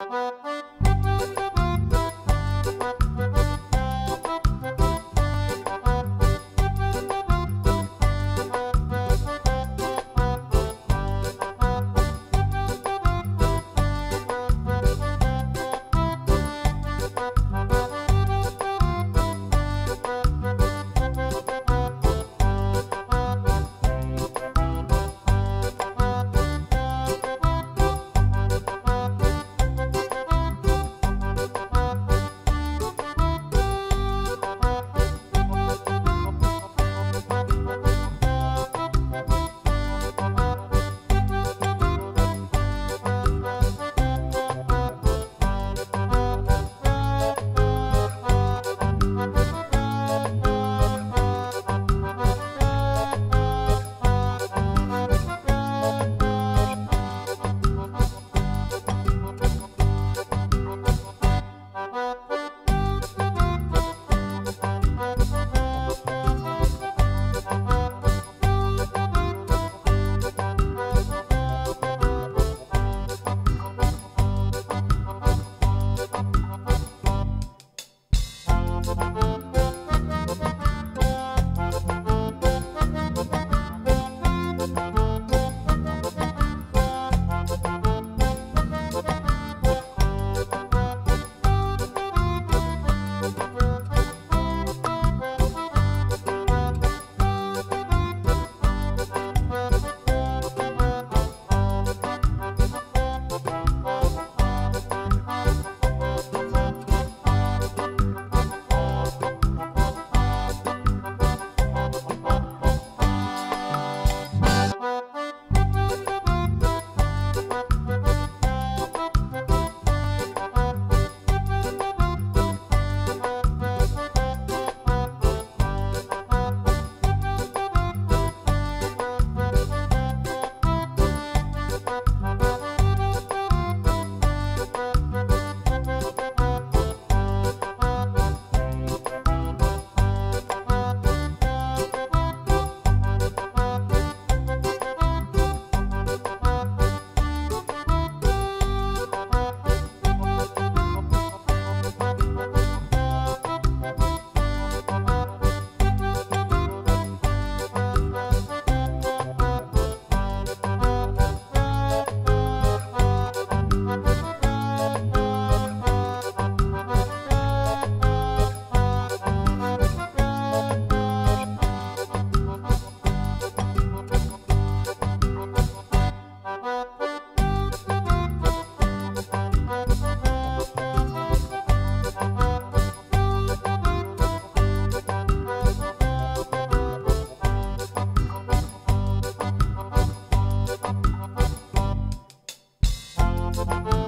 Bye. Bye.